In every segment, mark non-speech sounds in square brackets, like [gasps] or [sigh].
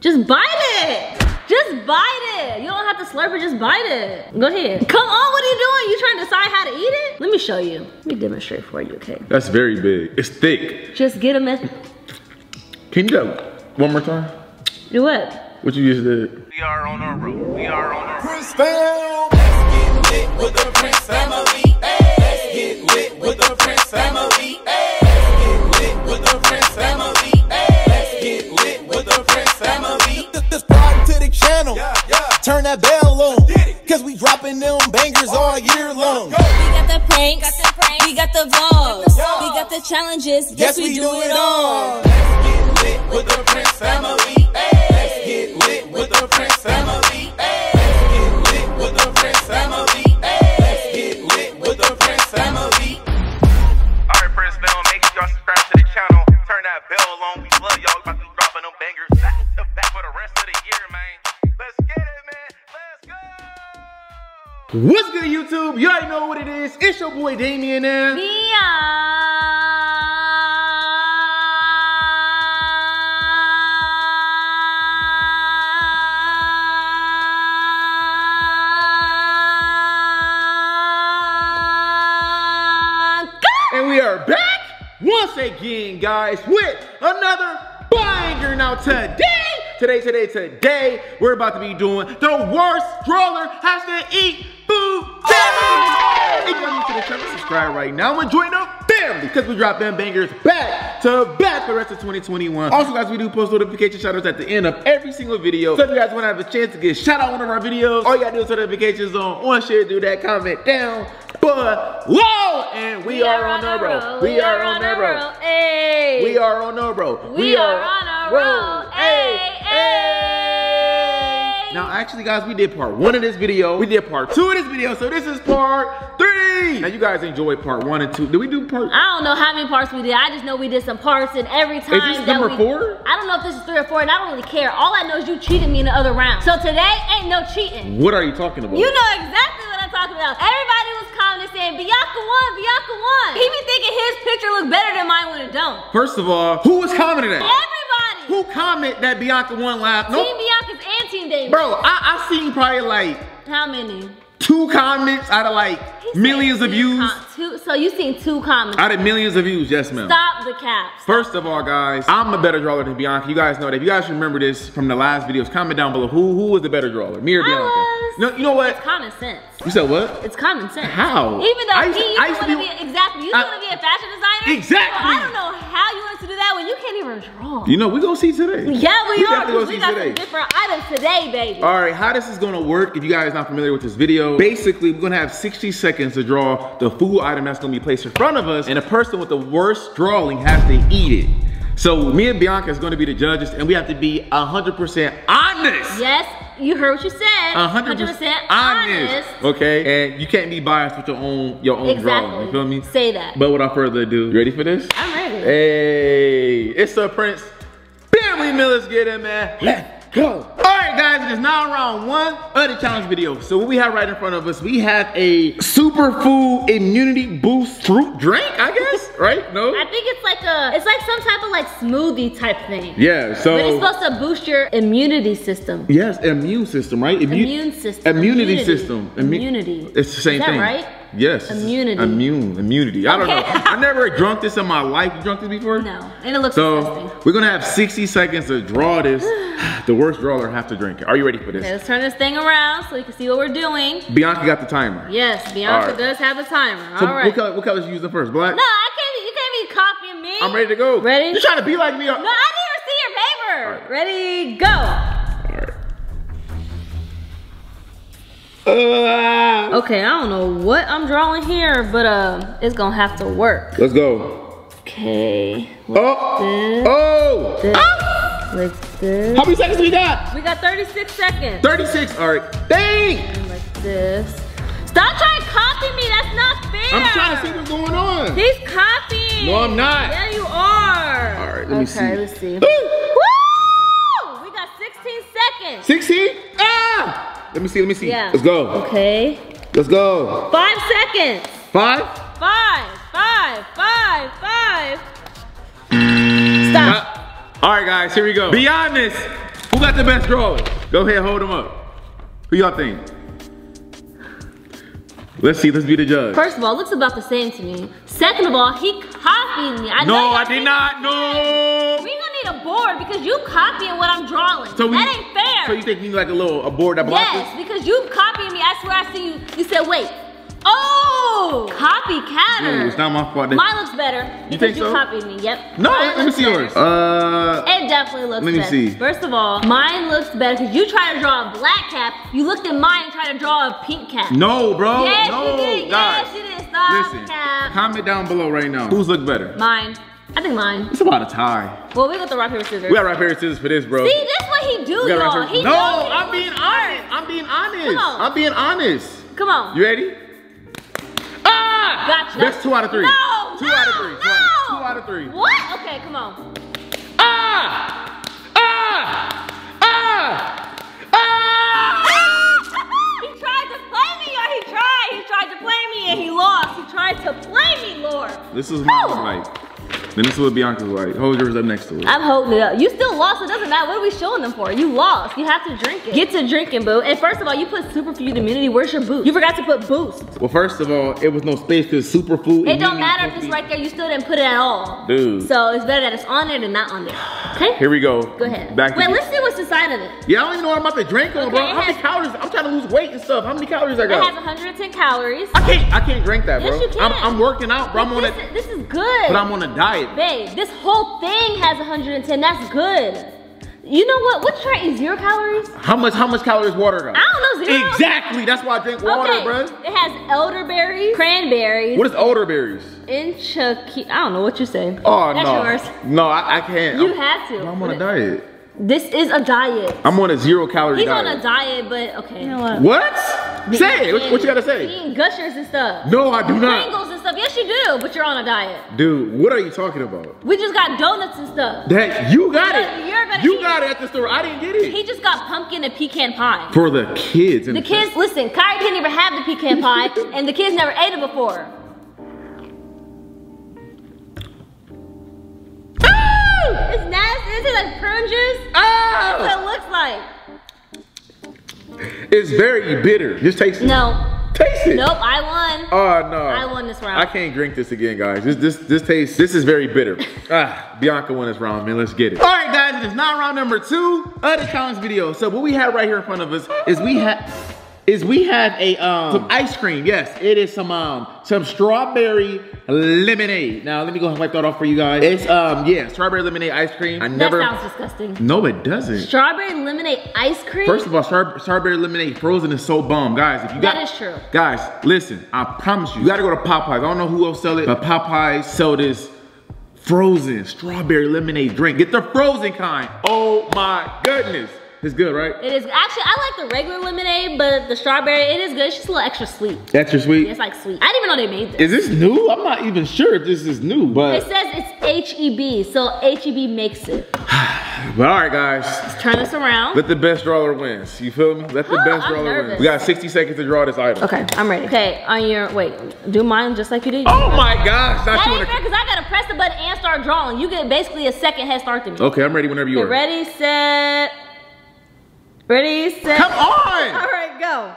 Just bite it. Just bite it. You don't have to slurp it, just bite it. Go ahead. Come on, what are you doing? You trying to decide how to eat it? Let me show you. Let me demonstrate for you, okay? That's very big. It's thick. Just get a mess. Can you do that one more time? Do what? What you just did? We are on our road. We are on our road. Prince fam. Let's get lit with the Prince family. Let's get lit with the Prince family. Let's get lit with the Prince family. Family. Subscribe to the channel. Turn that bell on. Cause we dropping them bangers oh, all year long. We got the pranks, we got the vlogs, we got the challenges. Yes, we, do, it all. Let's get lit with the Prince family. Let's get lit with the Prince family. Let's get lit with the Prince family. Let's get lit with the Prince family. Alright, Prince Fam, make sure y'all subscribe to the channel. Turn that bell on. We love y'all. About to be dropping them bangers rest of the year, man. Let's get it, man. Let's go. What's good, YouTube? You already know what it is. It's your boy Damien and and we are back once again, guys, with another banger. Now today, today, today, today, we're about to be doing the worst stroller has to eat food challenge. If you're new to the channel, subscribe right now and join the family because we drop them bangers back to back for the rest of 2021. Also, guys, we do post notification shout outs at the end of every single video. So if you guys want to have a chance to get shout out one of our videos, all you gotta do is turn notifications on, on share, do that, comment down below, and we, are, on the road. We are on the road. Hey. We are on a roll. We are on a. Hey, hey. Now, actually, guys, we did part one of this video. We did part two of this video, so this is part three. Now, you guys enjoyed part one and two. Did we do part? I don't know how many parts we did. I just know we did some parts, and every time is this that number we, four? I don't know if this is three or four, and I don't really care. All I know is you cheated me in the other round. So today ain't no cheating. What are you talking about? You know exactly what I'm talking about. Everybody was commenting saying Biannca won, Biannca won. He be thinking his picture look better than mine when it don't. First of all, who was commenting that? Everybody. Who comment that Biannca won last? Team No, Biannca's and Team David. bro, I, I seen probably like How many? two comments out of like millions of views. com- two, so you seen two comments. Out of millions of views, yes, ma'am. Stop the caps. First of all, guys, I'm a better drawer than Biannca. You guys know that. If you guys remember this from the last videos, comment down below who who was the better drawer, me or I Biannca. was. No, you know what? It's common sense. You said what? It's common sense. How? Even though I used he to- used I used to want to be- be exactly, you I- want to be a fashion designer. Exactly. So I don't know how you want to do that when you can't even draw. You know, we gonna see today. yeah, we, We are. definitely gonna 'cause We see got today. some different items today, baby. All right, how this is gonna work, if you guys are not familiar with this video, basically we're gonna have 60 seconds to draw the food item that's gonna be placed in front of us, and the person with the worst drawing has to eat it. So me and Bianca is gonna be the judges, and we have to be 100% honest. Yes, you heard what you said. 100% honest. honest. Okay, and you can't be biased with your own your own drawing. Exactly. You feel me? Say that. But without further ado, you ready for this? I'm ready. Hey, it's the Prince Family Meal. Let's get it, man. Let's go. Guys, it is now round one of the challenge video. So what we have right in front of us, we have a superfood immunity boost fruit drink, I guess, [laughs] right? No? I think it's like a, it's like some type of like smoothie type thing. Yeah, so. But it's supposed to boost your immunity system. Yes, immune system, right? Immu- Immune system. Immunity, Immunity. system. Immu- Immunity. It's the same Is that thing. right? Yes. Immunity. Immune. Immunity. I don't Okay. know. I never drunk this in my life. You drunk this before? No, and it looks So disgusting. we're gonna have 60 seconds to draw this. [sighs] the worst drawer have to drink Are you ready for this? Okay, let's turn this thing around so you can see what we're doing. Biannca got the timer. Yes, Biannca right. does have the timer. So All right. what color what color you using first? Black? No, I can't. You can't be copying me. I'm ready to go. Ready? You're trying to be like me? No, I didn't even see your paper. Right. Ready? Go. Uh, Okay, I don't know what I'm drawing here, but uh, it's gonna have to work. let's go. Okay. Oh! This, Oh! this, Ah! Like this. How many seconds we got? We got 36 seconds. 36. Alright. Dang! And like this. Stop trying to copy me. That's not fair. I'm trying to see what's going on. He's copying. No, I'm not. Yeah, you are. All right, let me see. Okay, let's see. Woo! Woo! We got 16 seconds. 16? Ah! Let me see, let me see. Yeah. Let's go. Okay. Let's go. Five seconds. Five? Five, five, five, five. Stop. Uh, all right, guys, here we go. Be honest. Who got the best drawers? Go ahead, hold them up. Who y'all think? Let's see, let's be the judge. First of all, it looks about the same to me. Second of all, he copied me. I know no, y'all I did not. No. We gonna need a board because you copying what I'm drawing. So we- that ain't fair. So you think you need like a little a board that blocks yes, because you copying me. I swear I see you. You said wait. Oh, it? copycatter. Dude, it's not my fault. Mine looks better. You because think you so? copied me. Yep. no, Mine let me see better. yours. Uh, It definitely looks Let me better. see. First of all, mine looks better because you try to draw a black cap. You looked at mine and tried to draw a pink cap. no, bro. Yes, no, you did. guys. Yes, you did. Stop, Listen, cap. comment down below right now. Who's look better? Mine. I think mine. It's about a tie. Well, we got the rock paper scissors. We got rock paper scissors for this, bro. See, this is what he do, y'all. He no, I'm being honest. art. I'm being honest. Come on. I'm being honest. Come on. You ready? Ah! Gotcha. That's two out of three. No, Two no, out of three. No. two out of three. What? Okay, come on. Ah! Ah! Ah! Ah! he tried to play me, or he tried. He tried to play me and he lost. He tried to play me, Lord. This is my Whew. like. Then this is what Biannca's like. Hold yours up next to it. I'm holding it up. You still lost. It doesn't matter. What are we showing them for? You lost. You have to drink it. Get to drinking, boo. And first of all, you put superfood immunity. Where's your boost? You forgot to put boost. Well, first of all, it was no space because superfood. It don't matter if it's right there. You still didn't put it at all. Dude. So it's better that it's on there than not on there. Okay? Here we go. Go ahead. Back to Wait, the- let's see what's inside of it. Yeah, I don't even know what I'm about to drink on, bro. Okay, it How many calories? I'm trying to lose weight and stuff. How many calories I It has got? 110 calories. I can't. I can't drink that, bro. Yes, you I'm, can. I'm working out, bro. I'm on this, a, is, this is good. but I'm on a diet. Babe, this whole thing has 110. That's good. You know what? Let's is eat zero calories. How much? How much calories water got? I don't know, zero. Exactly. That's why I drink water, okay. bro. It has elderberries, cranberries, What is elderberries? inchaki. I don't know what you're saying. Oh That's no. yours. No, I, I can't. You I'm, have to. I'm on a diet. This is a diet. I'm on a zero calorie He's diet. He's on a diet, but okay. You know what? What? Say it. What, what you gotta say? eating gushers and stuff. No, I do not. Pringles and stuff. Yes, you do, but you're on a diet. Dude, what are you talking about? We just got donuts and stuff. That you got You're- it. you're gonna you eat got it. it at the store. I didn't get it. He just got pumpkin and pecan pie. For the kids. And The kids, listen, Kyrie didn't even have the pecan pie, [laughs] and the kids never ate it before. It's nasty. Is it like prune juice? That's what it looks like. It's very bitter. Just taste it. No. Taste it. Nope, I won. Oh no. I won this round. I can't drink this again, guys. This this this tastes this is very bitter. [laughs] ah, Biannca won this round, man. Let's get it. Alright guys, it is now round number two of the challenge video. So what we have right here in front of us is we have is we have a um some ice cream. Yes, it is some um some strawberry lemonade. Now let me go ahead and wipe that off for you guys. It's um yeah, strawberry lemonade ice cream. I that never sounds disgusting. No, it doesn't. Strawberry lemonade ice cream? First of all, star- strawberry lemonade frozen is so bomb, guys. If you got, That is true. Guys, listen, I promise you, you gotta go to Popeyes. I don't know who else sell it, but Popeyes sell this frozen strawberry lemonade drink. Get the frozen kind. Oh my goodness, it's good, right? it is actually I like the regular lemonade, but the strawberry it is good. It's just a little extra sweet. Extra sweet. It's like sweet. I didn't even know they made this. Is this new? I'm not even sure if this is new, but. It says it's HEB, so HEB makes it. [sighs] but all right, guys. Let's turn this around. Let the best drawer wins. You feel me? Let the Oh, best I'm drawer nervous. win. We got 60 seconds to draw this item. Okay, I'm ready. Okay, on your wait, do mine just like you did. Oh my gosh! Not that you ain't fair because I gotta press the button and start drawing. You get basically a second head start to me. Okay, I'm ready whenever you Okay, are. ready, set. Ready, set. Come on! [laughs] All right, go.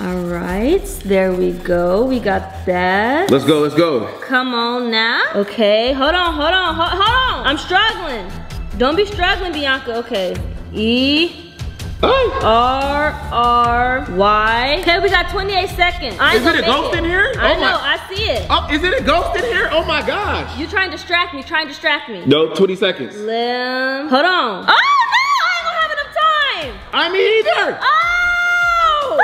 All right, there we go. We got that. Let's go, let's go. Come on now. Okay, hold on, hold on, hold, hold on. I'm struggling. Don't be struggling, Biannca. Okay. E Hey. R R Y. Okay, we got 28 seconds. I ain't Is it gonna a make ghost in here? I Oh my- know, I see it. Oh, is it a ghost in here? Oh my gosh. You trying to distract me, trying to distract me. No, 20 seconds. Lim. Hold on. Oh no, I ain't gonna have enough time. I mean either. Oh!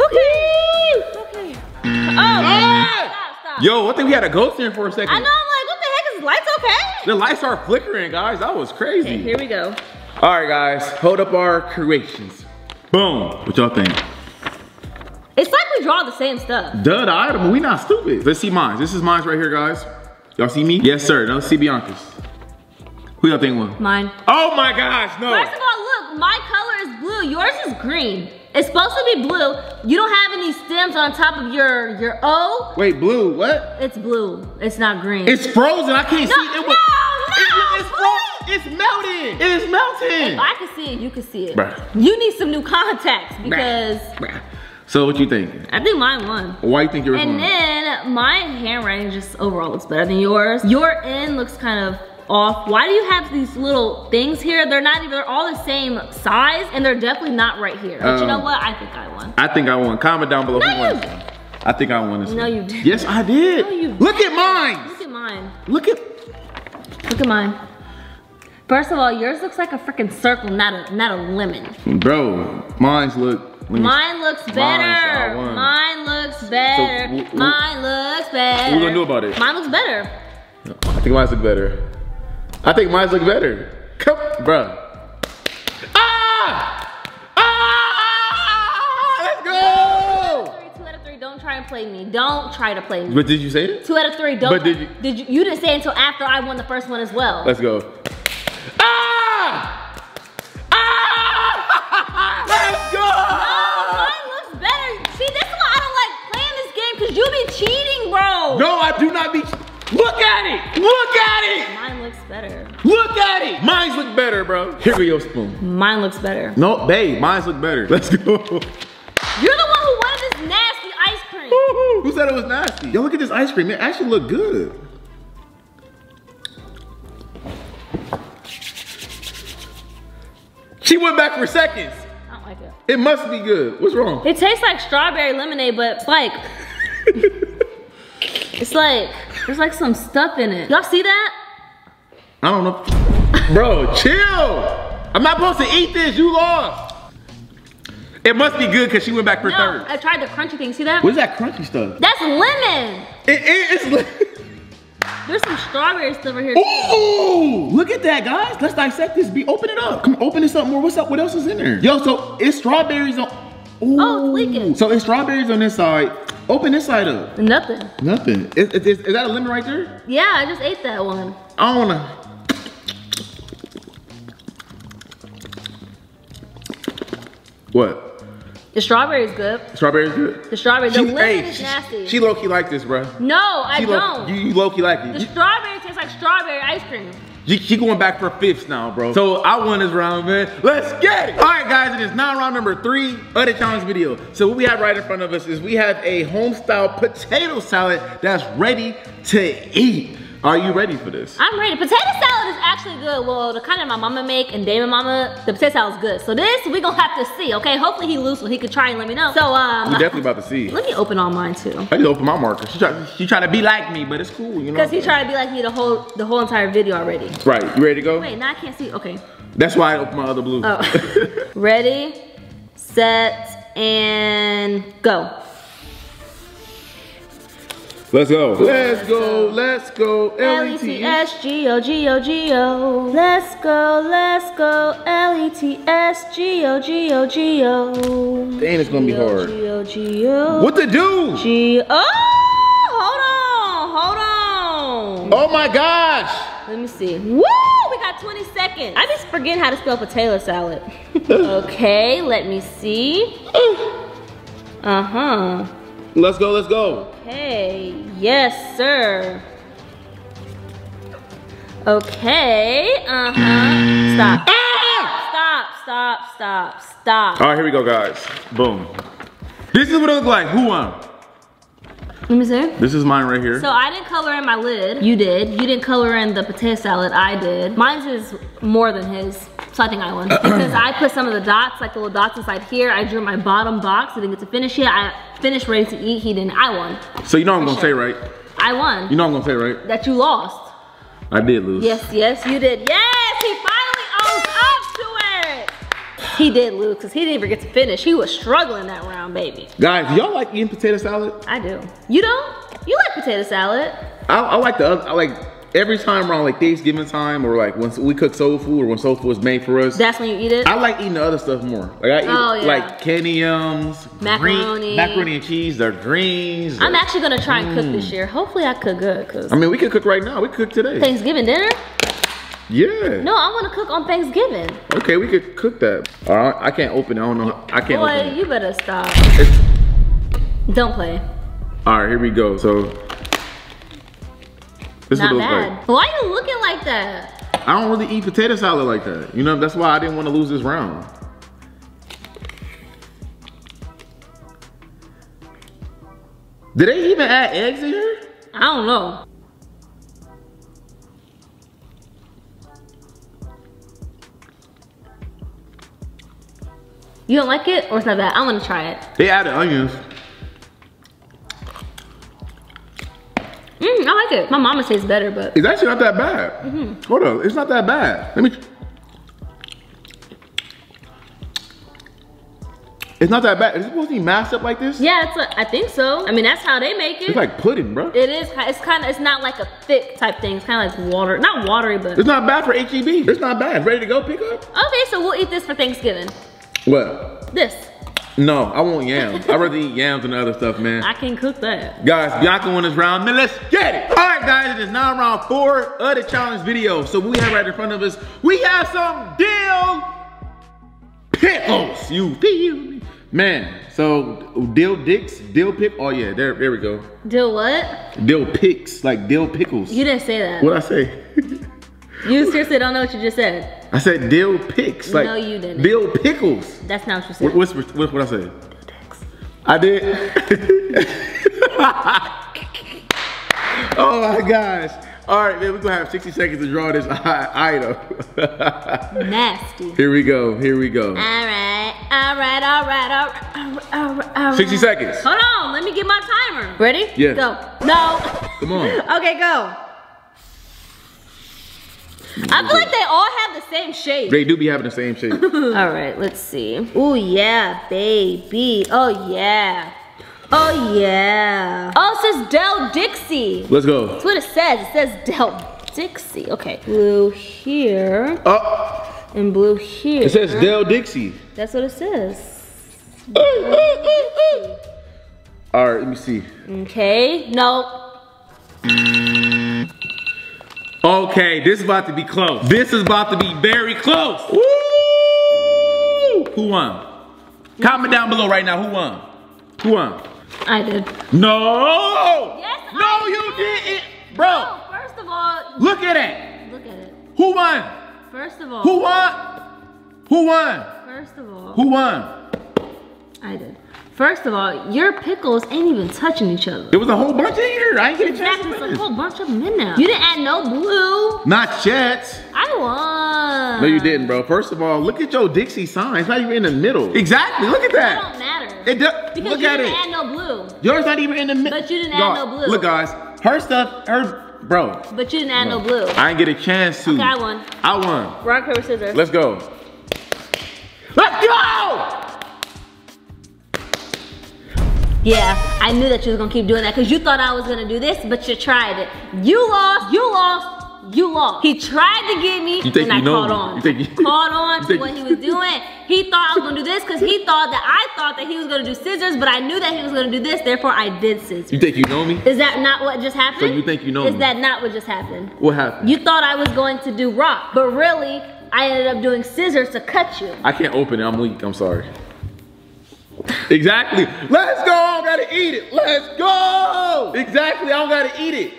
Okay. Okay. Oh. Ah! Stop, stop. Yo, I think we had a ghost in here for a second. I know, I'm like, what the heck is his lights okay? The lights are flickering, guys. That was crazy. Okay, here we go. All right, guys. Hold up our creations. Boom. What y'all think? It's like we draw the same stuff. Duh, the item. We not stupid. Let's see mine. This is mine right here, guys. Y'all see me? Yes, sir. Now let's see Biannca's. Who y'all think won? Mine. Oh my gosh, no. First of all, look, my color is blue. Yours is green. It's supposed to be blue. You don't have any stems on top of your your O. Wait, blue, what? It's blue. It's not green. It's frozen. I can't No, see it. no, It- it's melting. It is melting. if I can see it, you can see it. Bruh. You need some new contacts because Bruh. So what you think? I think mine won. Why you think yours And won? then my handwriting just overall looks better than yours. Your N looks kind of off. Why do you have these little things here? They're not even, they're all the same size and they're definitely not right here. But you know Um, what? I think I won. I think I won. Comment down below No, who won. you- this one. I think I won this No, one. you didn't. Yes, I did. No, you Look at didn't. mine. Look at mine. Look at. Look at mine. First of all, yours looks like a freaking circle, not a not a lemon. Bro, mine's look. Mine looks better. Mine looks better. wh- Mine looks better. What we gonna do about it? Mine looks better. I think mine's look better. I think mine's look better. Come, bro. Ah! Ah! Let's go! Three, two out of three. Don't try and play me. Don't try to play me. But did you say it? Two out of three. Don't. But did you- Did you? You didn't say until after I won the first one as well. Let's go. Ah! Ah! [laughs] Let's go! Oh, mine looks better. See, this is why I don't like playing this game because you be cheating, bro. No, I do not be. Look at it! Look at it! Mine looks better. Look at it! Mine's look better, bro. Here we go, spoon. Mine looks better. No, babe, mine's look better. [laughs] Let's go. You're the one who wanted this nasty ice cream. Who said it was nasty? Yo, look at this ice cream. It actually look good. She went back for seconds. I don't like it. It must be good. What's wrong? It tastes like strawberry lemonade, but it's like, [laughs] it's like, there's like some stuff in it. Y'all see that? I don't know. Bro, chill. I'm not supposed to eat this. You lost. It must be good because she went back for No, third. I tried the crunchy thing. See that? What is that crunchy stuff? That's lemon. It, it's. There's some strawberry stuff right here. Ooh! Look at that, guys. Let's dissect this. Be open it up. Come open this up more. What's up? What else is in there? Yo, so it's strawberries on. Ooh. Oh, it's leaking. So it's strawberries on this side. Open this side up. Nothing. Nothing. Is, is, is that a lemon right there? Yeah, I just ate that one. I don't wanna. What? The strawberry is good. Strawberries good. The strawberry, the She- lemon hey, is she- nasty. She low key like this, bro. no, I She don't. you, you low key like it. the You- strawberry tastes like strawberry ice cream. She, she going back for fifths now, bro. So I won this round, man. Let's get it. All right, guys, it is now round number three of the challenge video. So what we have right in front of us is we have a home style potato salad that's ready to eat. Are you ready for this? I'm ready. Potato salad is actually good. Well, the kind that my mama make and Damien mama, the potato salad is good. So this, we gonna have to see, okay? Hopefully he loose so he could try and let me know. So, um, We definitely about to see. let me open all mine too. I just opened my marker. She try, she try to be like me, but it's cool, you know. Because he tried to be like me the whole the whole entire video already. Right, you ready to go? Wait, now I can't see. Okay. That's why I opened my other blue. Oh. [laughs] Ready, set, and go. Let's go. Let's go. Let's go. L E T S G O G O G O. Let's go, let's go. L E T S G O G O G O. Dang, it's gonna be hard. G O G O. What to do? G Oh, hold on, hold on. Oh my gosh. Let me see. Woo! We got 20 seconds. I just forget how to spell potato salad. [laughs] okay, let me see. Uh huh. Let's go. Let's go. Okay, yes, sir. Okay, uh huh. Stop. Ah! Stop, stop, stop, stop. All right, here we go, guys. Boom. This is what it looks like. Who won? Let me see. This is mine right here. So I didn't color in my lid. You did. You didn't color in the potato salad. I did. Mine's is more than his. So I think I won. because I put some of the dots, like the little dots inside here. I drew my bottom box. I didn't get to finish it. I finished ready to eat. He didn't. I won. so you know I'm gonna say right. I won. You know I'm gonna say right. that you lost. I did lose. Yes, yes, you did. Yes, he finally owns up to it. He did lose because he didn't even get to finish. He was struggling that round, baby. Guys, y'all like eating potato salad? I do. You don't? You like potato salad? I, I like the other, I like every time around like Thanksgiving time or like when we cook soul food or when soul food is made for us. That's when you eat it? I like eating the other stuff more. Like I eat Oh, yeah. like candy yums, Macaroni. green, macaroni and cheese, their greens. I'm actually gonna try and cook this mm. year. Hopefully I cook good because I mean, we could cook right now. We could cook today. Thanksgiving dinner? Yeah. No, I want to cook on Thanksgiving. Okay, we could cook that. All right, I can't open it. I don't know. I can't Boy, you better stop. It's- Don't play. all right, here we go. So this is Not bad. like. Why you looking like that? I don't really eat potato salad like that. You know, that's why I didn't want to lose this round. Did they even add eggs in here? I don't know. You don't like it or it's not bad? I want to try it. They added onions. Like it. My mama tastes better, but It's actually not that bad. Mm-hmm. Hold on, it's not that bad. Let me. It's not that bad. Is it supposed to be mashed up like this? yeah, it's. A, I think so. I mean, that's how they make it. It's like pudding, bro. it is. It's kind of. It's not like a thick type thing. It's kind of like water. Not watery, but. It's not bad for HEB. It's not bad. Ready to go pick up? Okay, so we'll eat this for Thanksgiving. What? This. No, I want yams. I'd rather eat yams than other stuff, man. I can cook that. Guys, Biannca won this round, man, let's get it. All right, guys, it is now round four of the challenge video. So we have right in front of us, we have some dill pickles. You feel me? Man, so dill dicks, dill pick, oh yeah, there, there we go. Dill what? Dill picks, like dill pickles. You didn't say that. What'd I say? [laughs] You seriously don't know what you just said. I said dill picks, like No, you didn't. dill pickles. That's not what you said. What, what's, what, what I say? I did. [laughs] oh my gosh. All right, man, we're gonna have 60 seconds to draw this [laughs] item. Nasty. here we go, here we go. All right, all right, all right, all right, all right, all right, all right. 60 seconds. Hold on, let me get my timer. Ready? Yes. Go. No. Come on. [laughs] okay, go. I feel like they all have the same shape. They do be having the same shape. [laughs] All right, let's see. Oh yeah, baby. Oh yeah. Oh yeah. Oh, it says Del Dixi. Let's go. That's what it says. It says Del Dixi. Okay. Blue here Oh, and blue here. it says Del Dixi. That's what it says. All right, let me see. Okay. No. Okay, this is about to be close. This is about to be very close. Woo! Who won? Comment down below right now. Who won? Who won? I did. No! Yes, No, I you did. didn't! Bro, Oh, first of all, look at it! look at it. Who won? First of all. Who won? Who won? First of all. Who won? I did. First of all, your pickles ain't even touching each other. There was a whole bunch in here. I ain't get a chance to it's a whole bunch of them in there. You didn't add no blue. Not yet. I won. No, you didn't, bro. First of all, look at your Dixi sign. It's not even in the middle. Exactly. Look at That It don't matter. It does. because Look you at didn't it. add no blue. Yours not even in the middle. But you didn't add no blue. Look, guys. Her stuff, her, bro. But you didn't add no blue. I didn't get a chance to. Okay, I won. I won. Rock, paper, scissors. Let's go. Let's go! Yeah, I knew that you was gonna keep doing that because you thought I was gonna do this, but you tried it. You lost, you lost, you lost. He tried to get me, You think and I caught me. on. You think you- [laughs] caught on [laughs] to what he was [laughs] doing. He thought I was gonna do this because he thought that I thought that he was gonna do scissors, but I knew that he was gonna do this, therefore I did scissors. You think you know me? Is that not what just happened? So you think you know me? Is me? that not what just happened? What happened? You thought I was going to do rock, but really, I ended up doing scissors to cut you. I can't open it. I'm weak. I'm sorry. Exactly. Let's go. I don't gotta eat it. Let's go. Exactly. I don't gotta eat it.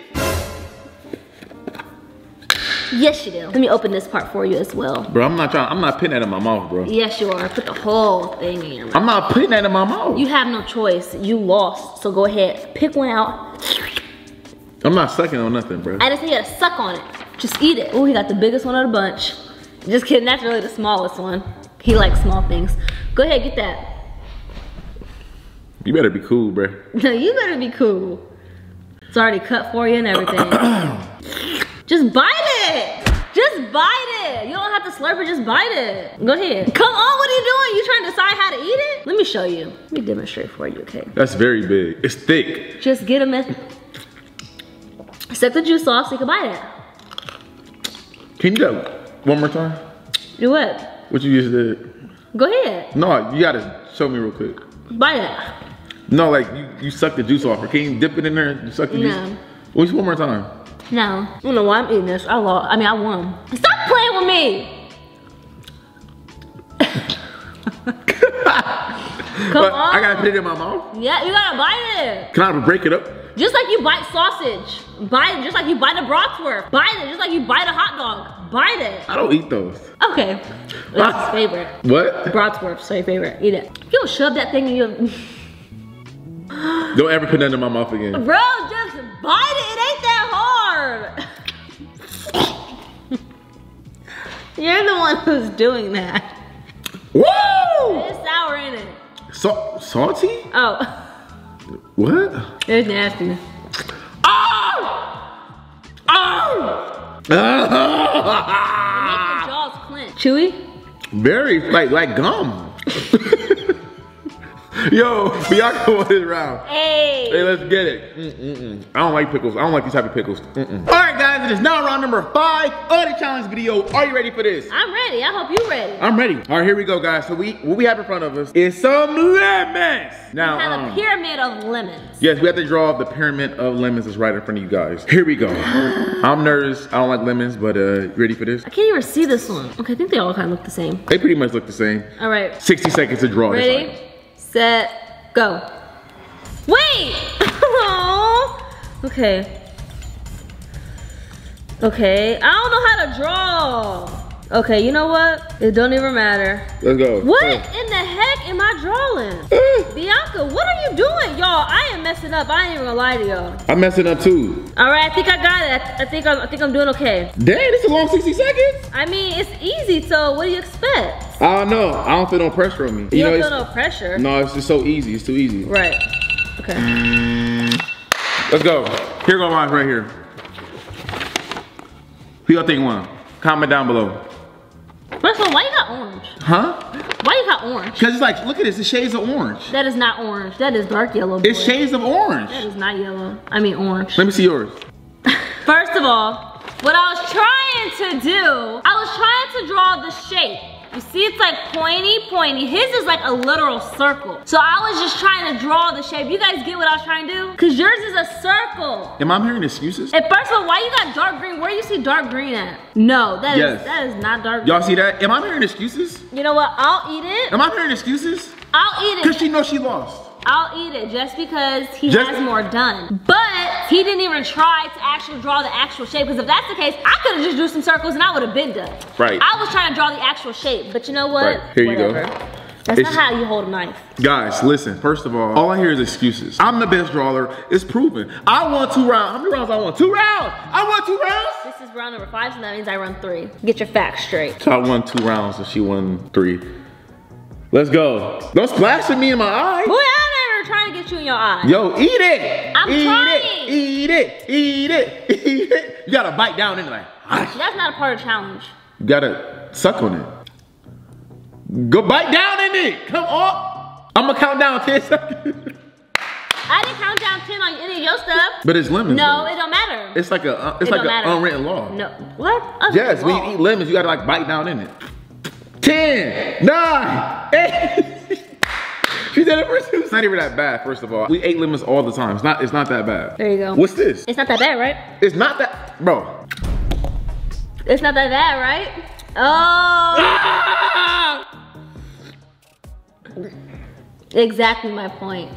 Yes, you do. Let me open this part for you as well. Bro, I'm not trying. I'm not putting that in my mouth, bro. Yes, you are. Put the whole thing in your mouth. I'm not putting that in my mouth. You have no choice. You lost. So go ahead. Pick one out. I'm not sucking on nothing, bro. I just need you to suck on it. Just eat it. Oh, he got the biggest one of the bunch. Just kidding. That's really the smallest one. He likes small things. Go ahead, get that. You better be cool, bro. [laughs] No, you better be cool. It's already cut for you and everything. [coughs] just bite it. Just bite it. You don't have to slurp it, just bite it. Go ahead. Come on, what are you doing? You trying to decide how to eat it? Let me show you. Let me demonstrate for you, okay? That's very big. It's thick. Just get a mess. Set the juice off so you can bite it. Can you do that one more time? Do what? What you just did? Go ahead. No, you gotta show me real quick. Bite it. No, like you, you suck the juice off. Or can you dip it in there? and suck the No. juice. What's one more time? No. You know why I'm eating this. I lost. I mean, I won. Stop playing with me. [laughs] Come But on. I gotta put it in my mouth. Yeah, you gotta bite it. Can I break it up? Just like you bite sausage. Bite it just like you bite a bratwurst. Bite it just like you bite a hot dog. Bite it. I don't eat those. Okay. That's his favorite. What? Bratwurst, so your favorite. Eat it. You don't shove that thing in your [laughs] Don't ever put that in my mouth again. Bro, just bite it. It ain't that hard. You're the one who's doing that. Woo! It's sour in it. So salty? Oh, What? it's nasty. Oh! Oh! Make your jaws clench. Chewy? Very like like gum. [laughs] [laughs] Yo, Biannca [laughs] won this round. Hey. Hey, let's get it. Mm-mm-mm. I don't like pickles. I don't like these type of pickles. Mm-mm. All right, guys, it is now round number five of the challenge video. Are you ready for this? I'm ready. I hope you're ready. I'm ready. All right, here we go, guys. So we what we have in front of us is some lemons. Now, I have um, a pyramid of lemons. yes, we have to draw the pyramid of lemons that's right in front of you guys. Here we go. [gasps] I'm nervous. I don't like lemons, but uh, you ready for this? I can't even see this one. Okay, I think they all kind of look the same. They pretty much look the same. All right. 60 seconds to draw. Ready. Set, go. Wait! [laughs] Okay. Okay, I don't know how to draw. Okay, you know what? It don't even matter. Let's go. What in the heck am I drawing? Uh, Biannca, what are you doing? Y'all, I am messing up. I ain't even gonna lie to y'all. I'm messing up too. All right, I think I got it. I, think I'm, I think I'm doing okay. Dang, this is a long 60 seconds. I mean, it's easy, so what do you expect? I don't know. I don't feel no pressure on me. You, know, don't it's, feel no pressure. no, it's just so easy. It's too easy. Right. Okay. Let's go. Here go mine right here. Who y'all think won? Comment down below. First of all, why you got orange? Huh? Why you got orange? Because it's like, look at this. It's shades of orange. That is not orange. That is dark yellow. Boy. It's shades of orange. That is not yellow. I mean orange. Let me see yours. [laughs] First of all, what I was trying to do, I was trying to draw the shape. You see it's like pointy, pointy. His is like a literal circle. So I was just trying to draw the shape. You guys get what I was trying to do? Cause yours is a circle. Am I hearing excuses? And first of all, why you got dark green? Where do you see dark green at? No, that is Yes. that is not dark Y'all see that? Am I hearing excuses? You know what? I'll eat it. Am I hearing excuses? I'll eat it. Because she knows she lost. I'll eat it just because he Just- has more done. But he didn't even try to actually draw the actual shape. Because if that's the case, I could have just drew some circles and I would have been done. Right. I was trying to draw the actual shape. But you know what? Right. Here you go. That's It's- not how you hold a knife. Guys, listen. First of all, all I hear is excuses. I'm the best drawer. It's proven. I won two rounds. How many rounds I won? Two rounds. I won two rounds. This is round number five, so that means I run three. Get your facts straight. So I won two rounds and she won three. Let's go. Don't splash at me in my eye. Boy, I'm trying to get you in your eye. Yo, eat it. I'm eat trying. it. Eat it. Eat it. [laughs] Eat it. You gotta bite down into like. That's not a part of the challenge. You gotta suck on it. Go bite down in it. Come on. I'm gonna count down 10 [laughs] seconds. I didn't count down 10 on any of your stuff. But it's lemons. No, though. it don't matter. It's like a uh, it's It like an unwritten law. No. What? Yes, when you eat lemons, you gotta like bite down in it. 10, 9, 8. [laughs] She said it first. It's not even that bad, first of all. We ate lemons all the time. It's not it's not that bad. There you go. What's this? It's not that bad, right? It's not that bro. It's not that bad, right? Oh. Ah! exactly my point.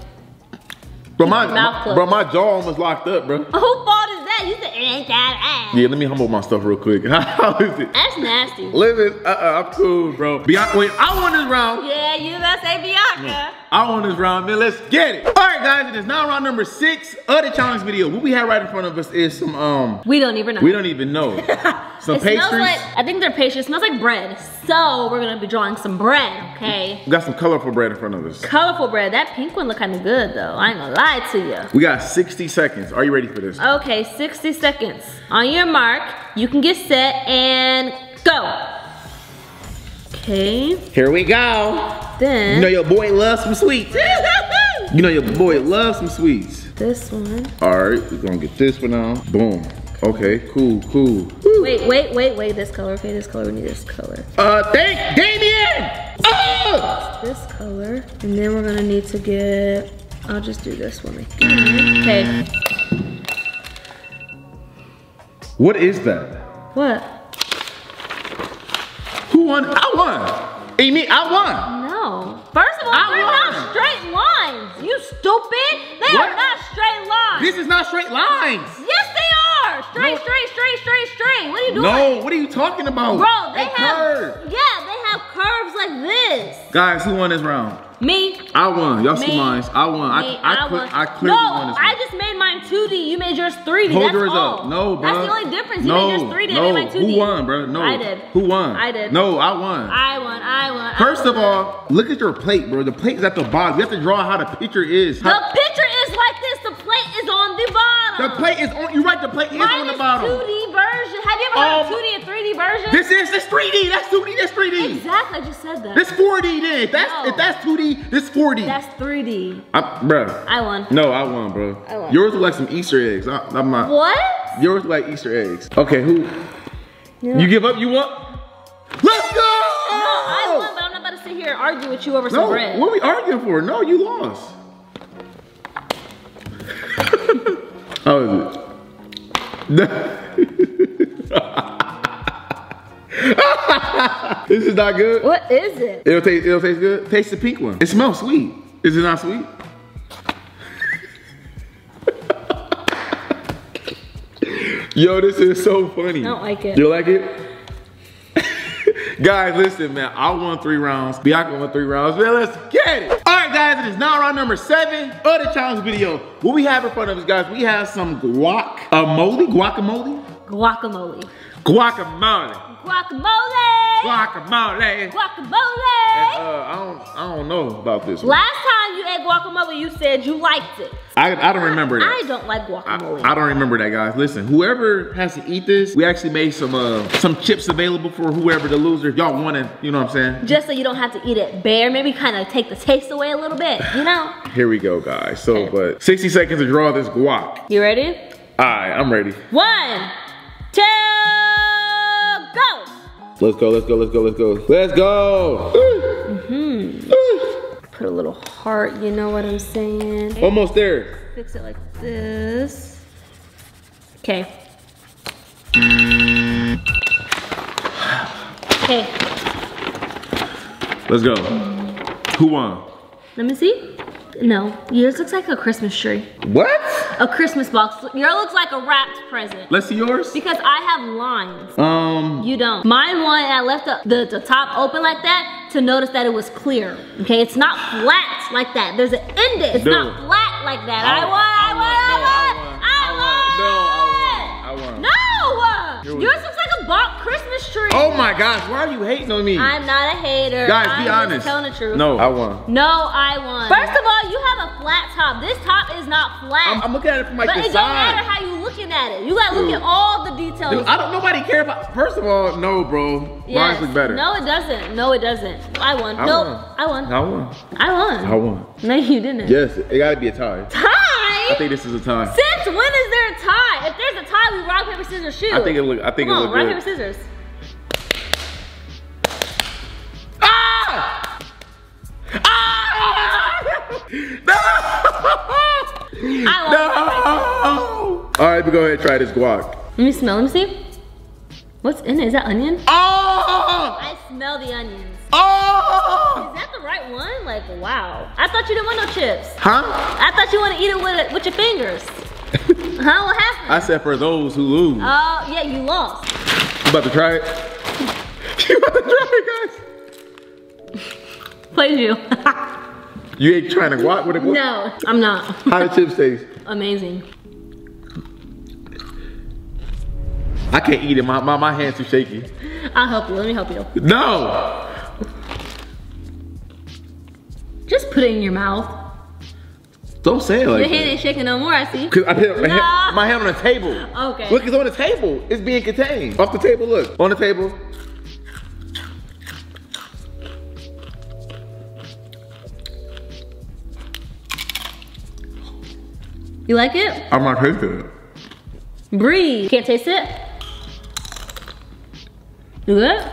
Bro, my, closed. bro, my jaw almost locked up, bro. [laughs] Who fault is that? You said it ain't that bad. Yeah, let me humble my stuff real quick. [laughs] How is it? That's nasty. Lemons, uh-uh, I'm cool, bro. Biannca, wait, I won this round. Yeah, you gonna say Biannca. I won this round, man. Let's get it. All right, guys, it is now round number six of the challenge video. What we have right in front of us is some, um, We don't even know. we don't even know. [laughs] Some it pastries. smells like, I think they're pastries. It smells like bread. So we're gonna be drawing some bread, okay? We got some colorful bread in front of us. Colorful bread. That pink one look kind of good though. I ain't gonna lie to you. We got 60 seconds. Are you ready for this? Okay, 60 seconds. On your mark, you can get set and go. Okay, Here we go. then You know your boy loves some sweets. [laughs] You know your boy loves some sweets. this one. All right, we're gonna get this one out. Boom. Okay, cool, cool. Woo. Wait, wait, wait, wait. This color. Okay, this color. We need this color. Uh, thank Damien. Oh! This color, and then we're gonna need to get. I'll just do this one again. Okay. What is that? What? Who won? I won. Amy, I won. No. First of all, I they're won. not straight lines. You stupid. They What? are not straight lines. This is not straight lines. yes, they are. Straight, No. straight, straight, straight, straight. What are you doing? No, what are you talking about? Bro, they have. curve. Yeah, they have curves like this. Guys, who won this round? Me. I won. Y'all see mine. I won. Me, I, I, I won. I clearly no, won this I just made mine 2D. You made yours 3D. Hold That's yours all. up. No, bro. That's the only difference. You no, made yours 3D. No, I made mine 2D. Who won, bro? No. I did. Who won? I did. No, I won. I won. I won. I First won. of all, look at your plate, bro. The plate is at the bottom. You have to draw how the picture is. the picture is like this. The plate is on the bottom. the plate is on. You're right. The plate is Mine on the bottom. 2D version. Have you ever heard of Um, 2D and 3D version? This is this 3D. That's 2D. That's 3D. exactly. I just said that. This 4D. Then if that's No. if that's 2D, this 4D. That's 3D. I, bro. I won. No, I won, bro. I won. Yours look like some Easter eggs. I, I'm not. What? Yours look like Easter eggs. Okay, who? You give up? You want? Let's go! No, I won, but I'm not about to sit here and argue with you over some No, bread. what are we arguing for? No, you lost. [laughs] How is it? [laughs] [laughs] this is not good. What is it? It'll taste. It'll taste good. Taste the pink one. It smells sweet. Is it not sweet? [laughs] Yo, this is so funny. I don't like it. You like it? [laughs] guys, listen, man. I won three rounds. Biannca won three rounds. Man, let's get it. All right, guys. It is now round number seven of the challenge video. What we have in front of us, guys, we have some guacamole. Guacamole. Guacamole. Guacamole. Guacamole. Guacamole. Guacamole. And, Uh, I don't, I don't know about this one. Last time you ate guacamole, you said you liked it. I, I don't remember that. I don't like guacamole. I don't remember that, guys. Listen, whoever has to eat this, we actually made some uh some chips available for whoever the loser. Y'all want it, you know what I'm saying? Just so you don't have to eat it bare, maybe kind of take the taste away a little bit, you know? Here we go, guys. So, Okay. but 60 seconds to draw this guac. You ready? All right, I'm ready. One, two, go. Let's go, let's go, let's go, let's go. Let's go. Mm-hmm. Put a little heart, you know what I'm saying? Almost there. Fix it like this. Okay. Okay, Let's go. Who won? let me see. No, yours looks like a Christmas tree. What? A Christmas box. Yours looks like a wrapped present. Let's see yours. Because I have lines. Um, You don't. Mine one, I left the, the, the top open like that to notice that it was clear. Okay, it's not flat like that. There's an indent. It's Dude. not flat like that. I, won, I won, I won, I won. No, I won. I won. No! Yours. Looks bought Christmas tree. Oh my gosh, why are you hating on me? I'm not a hater. Guys, I'm be just honest. telling the truth. No, I won. No, I won. First of all, you have a flat top. This top is not flat. I'm, I'm looking at it from like but the it don't matter how you looking at it. You gotta look Dude. at all the details. Dude, I don't. Nobody care about. First of all, no, bro. Yes. Mine look better. No, it doesn't. No, it doesn't. I won. I no, won. I won. I won. I won. I won. No, you didn't. Yes, it gotta be a tie. Tie? I think this is a tie. Since when is there a tie? If there's a tie, we rock paper scissors shoot. I think it look. I think Come it on, look rock good. paper scissors. Ah! Ah! No! [laughs] I won. No! All right, we go ahead and try this guac. Let me smell. Let me see. What's in it? Is that onion? Oh! I smell the onions. Oh! Is that the right one? Like, wow. I thought you didn't want no chips. Huh? I thought you want to eat it with, with your fingers. [laughs] huh? What happened? I said for those who lose. Oh, yeah, you lost. You about to try it? [laughs] you about to try it, guys? Played you. [laughs] You ain't trying to guac with a guac? no, I'm not. How the chips taste? Amazing. I can't eat it. My, my, my hand's too shaky. I'll help you. Let me help you. No! Just put it in your mouth. Don't say it like Your hand ain't shaking no more, I see. Cause I put my, No. hand, my hand on the table. Okay. Look, it's on the table. It's being contained. Off the table, look. On the table. You like it? I'm not tasting it. Breathe. Can't taste it? You good?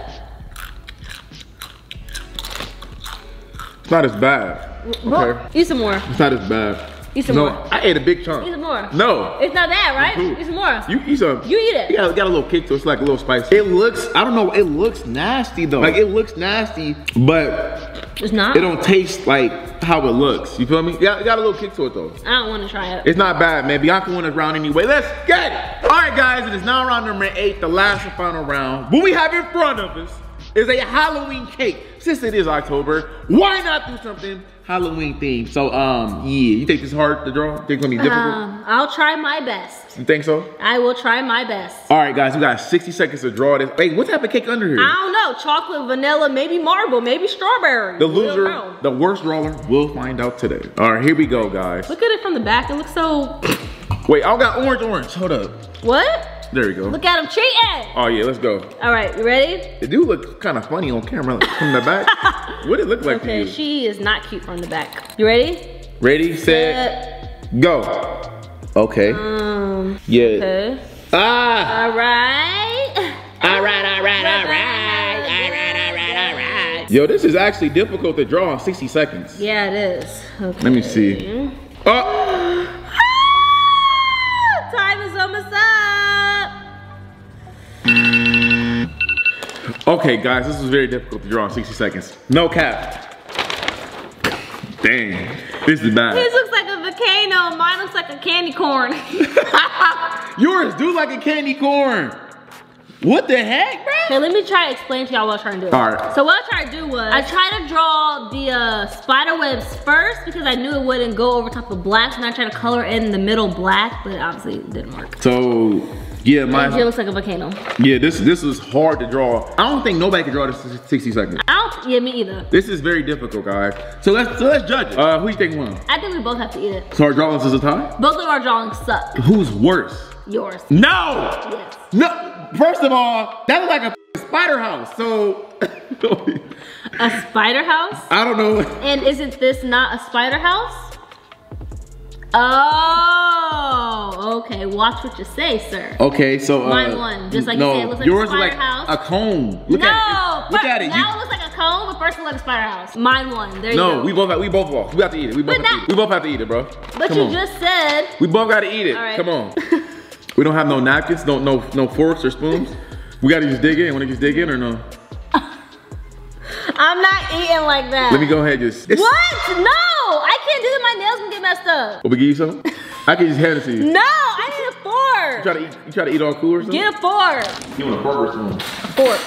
It's not as bad. Bro, Okay. Eat some more. It's not as bad. Eat some No, more. I ate a big chunk. Eat some more. No. It's not that, right? Ooh. Eat some more. You eat some. You eat it. Yeah, It got, got a little kick to it. It's like a little spicy. It looks, I don't know, it looks nasty though. Like it looks nasty, but It's not. it don't taste like how it looks. You feel me? Yeah, it got a little kick to it though. I don't want to try it. It's not bad, man. Biannca won this round anyway. Let's get it. All right, guys, it is now round number eight, the last and final round. What we have in front of us is a Halloween cake. Since it is October, why not do something Halloween themed? So, um, yeah, you think this hard to draw? Think it's gonna be difficult? Um, I'll try my best. you think so? I will try my best. All right, guys, we got 60 seconds to draw this. Wait, what type of cake under here? I don't know. Chocolate, vanilla, maybe marble, maybe strawberry. The loser, the worst drawer, we'll find out today. All right, here we go, guys. Look at it from the back. It looks so. Wait, I got orange, orange. Hold up. What? There we go. Look at him cheating. Oh yeah, let's go. All right, you ready? It do look kind of funny on camera like, from the back. [laughs] what it look like to Okay, she is not cute from the back. You ready? Ready, set, go. Okay. um. Yeah. Okay. Ah. All right. All right, all right, all right, all right, all right, all right. Yo, this is actually difficult to draw in 60 seconds. Yeah, it is. Okay. Let me see. Oh, okay, guys, this was very difficult to draw in 60 seconds. No cap. Dang, this is His bad. looks like a volcano. Mine looks like a candy corn. [laughs] Yours do like a candy corn. What the heck, bro? Okay, let me try to explain to y'all what I was trying to do. All right. So what I tried to do was, I tried to draw the uh, spider webs first because I knew it wouldn't go over top of black. And I tried to color in the middle black, but obviously it didn't work. So, yeah, my. It looks like a volcano. yeah, this this is hard to draw. I don't think nobody can draw this in 60 seconds. I don't, yeah, me either. This is very difficult, guys. So let's so let's judge it. Uh, who you think won? I think we both have to eat it. So our drawings is a tie. Both of our drawings suck. Who's worse? Yours. No. Yes. No. First of all, that looks like a [laughs] spider house. So [laughs] A spider house? I don't know. And isn't this not a spider house? Oh, okay. Watch what you say, sir. Okay, so uh, Mine won, just like you no, said, it looks like a yours is spider like a cone. Look no, at it. Look at it. That You- looks like a cone, but first it looks like a spider house. Mine won. There you no, go. we both we both lost. We have to eat it. We both have to that- eat it. We both have to eat it, bro. but Come you on. just said. We both gotta eat it. Right. Come on. [laughs] we don't have no napkins, no no no forks or spoons. We gotta just dig in. Wanna just dig in or no? I'm not eating like that. Let me go ahead just. It's, What? No, I can't do that. My nails can get messed up. Will we give you some? I can just hand it to you. No, I need a fork. You try to eat. You try to eat all cool or something. Get a fork. You want a fork or spoon? Fork.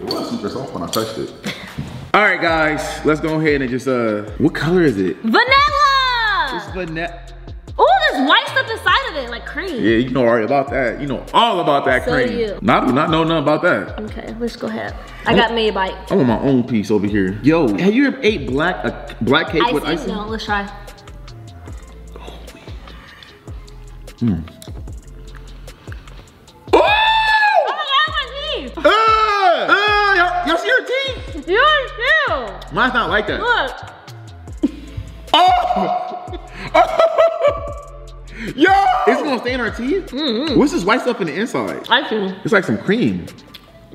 It was super soft when I touched it. All right, guys, let's go ahead and just uh, what color is it? Vanilla. Vanilla. Oh, there's white stuff inside of it, like cream. Yeah, you know all about that. You know all about that So cream. do you. Not not know nothing about that. Okay, let's go ahead. I got me a bite. I want my own piece over here. Yo, have you ever ate black a black cake with Icing? icing? No, let's try. Oh! Oh my god, my teeth. Uh, uh, y'all, y'all see your teeth? Yours too. Mine's not like that. Look. Oh! [laughs] Yo! It's gonna stain our teeth? Mm-hmm. What's this white stuff in the inside? Icing. It's like some cream.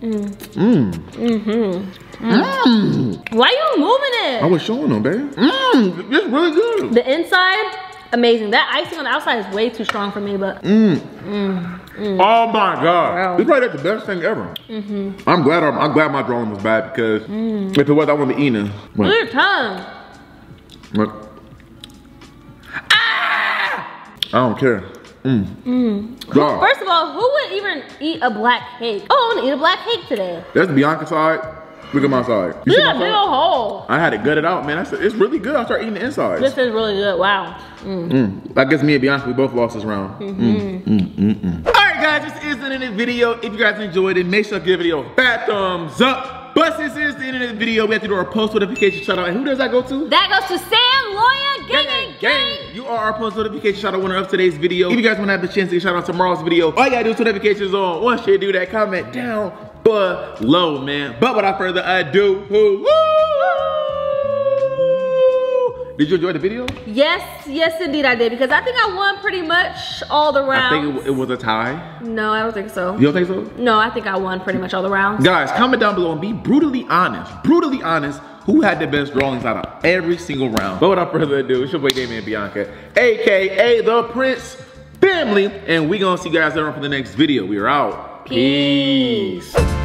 Mm-hmm. Mm. Mm-hmm. Mm. Why you moving it? I was showing them, babe. Mmm, it's really good. The inside, amazing. That icing on the outside is way too strong for me, but mm. Oh my god. Wow. It's probably like the best thing ever. Mmm. I'm glad I'm, I'm glad my drawing was bad because if it was, I wouldn't be eating. it. Look, at your tongue. look. I don't care. Mm. God. First of all, who would even eat a black cake? Oh, I'm gonna eat a black cake today. That's Biannca's side. Look at my side. You Look see at my big side? old hole. I had to gut it gutted out, man. That's, it's really good. I start eating the insides. This is really good. Wow. Mm. I guess me and Biannca, we both lost this round. Mm, mm, mm, mm. All right, guys, this is the end of the video. If you guys enjoyed it, make sure to give the video a fat thumbs up. But since this is the end of the video, we have to do our post notification shout out. And who does that go to? That goes to Sam Lawyer Gang Gang. You are our post notification shout out winner of today's video. If you guys want to have the chance to get shout out tomorrow's video, all you gotta do is turn notifications on. Once you do that, comment down below, man. But without further ado, woo! Did you enjoy the video? Yes, yes, indeed I did because I think I won pretty much all the rounds. I think it, it was a tie. no, I don't think so. You don't think so? No, I think I won pretty much all the rounds. Guys, comment down below and be brutally honest. Brutally honest. Who had the best drawings out of every single round. But without further ado, it's your boy Damien Biannca, AKA The Prince Family. And we gonna see you guys later on for the next video. We are out. Peace. Peace.